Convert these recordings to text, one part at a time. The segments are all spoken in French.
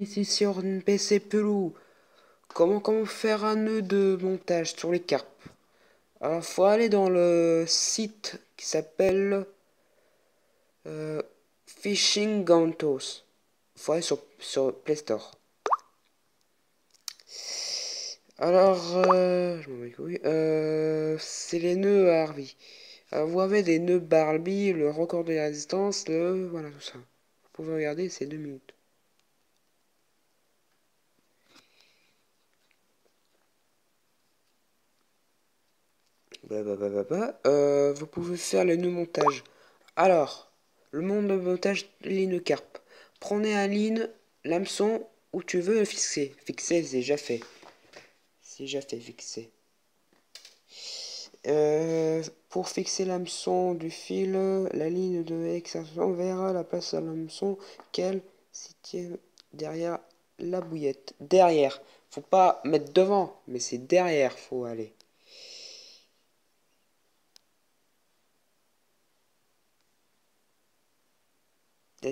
Ici sur une PC Pelou. Comment, faire un nœud de montage sur les carpes? Alors, faut aller dans le site qui s'appelle euh, Fishing Gantos. Faut aller sur, sur Play Store. Alors, euh, je m'en euh, c'est les nœuds Harvey. Vous avez des nœuds Barbie, le record de la résistance, le voilà tout ça. Vous pouvez regarder, c'est deux minutes. Bah, bah, bah, euh, vous pouvez faire le nœud montage. Alors, le monde de montage ligne carpe. Prenez un ligne, l'hameçon où tu veux le fixer. Fixer, c'est déjà fait. C'est déjà fait fixer. Euh, pour fixer l'hameçon du fil, la ligne de extension verra la place à l'hameçon qu'elle s'y tient derrière la bouillette. Derrière. Faut pas mettre devant, mais c'est derrière faut aller.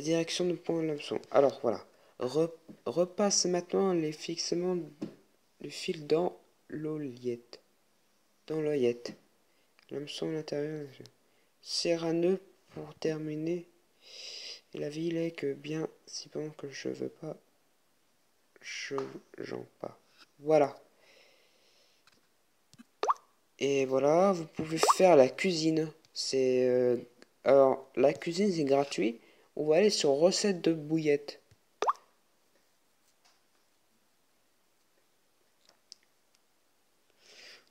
Direction de point l'hameçon. Alors voilà, repasse maintenant les fixements du fil dans l'oliette. Dans l'oeillette. L'hameçon à l'intérieur. Serre nœud pour terminer. La ville est que bien si bon que je veux pas. Je j'en pas. Voilà. Et voilà, vous pouvez faire la cuisine. C'est euh, alors la cuisine c'est gratuit. On va aller sur recette de bouillette.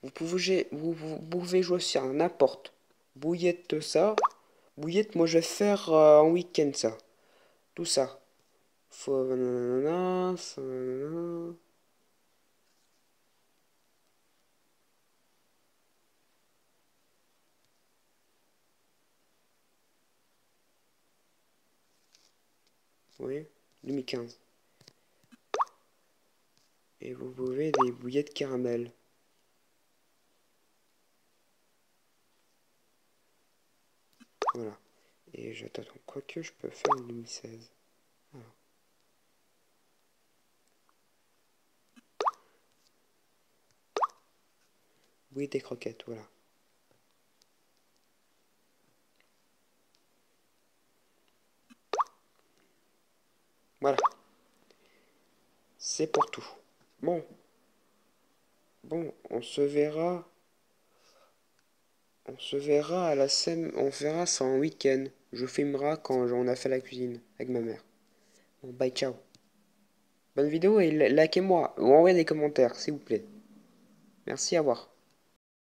Vous pouvez, vous, pouvez jouer sur n'importe. Bouillette ça. Bouillette, moi je vais faire euh, en week-end ça. Tout ça. Faut... Oui, 2015. Et vous pouvez des bouillettes caramel. Voilà. Et j'attends quoi que je peux faire en 2016. Voilà. Oui, des croquettes, voilà. Voilà. C'est pour tout. Bon. Bon, on se verra. On se verra à la scène. On verra ça en week-end. Je filmerai quand on a fait la cuisine avec ma mère. Bon, bye, ciao. Bonne vidéo et likez-moi ou envoyez des commentaires, s'il vous plaît. Merci, à voir.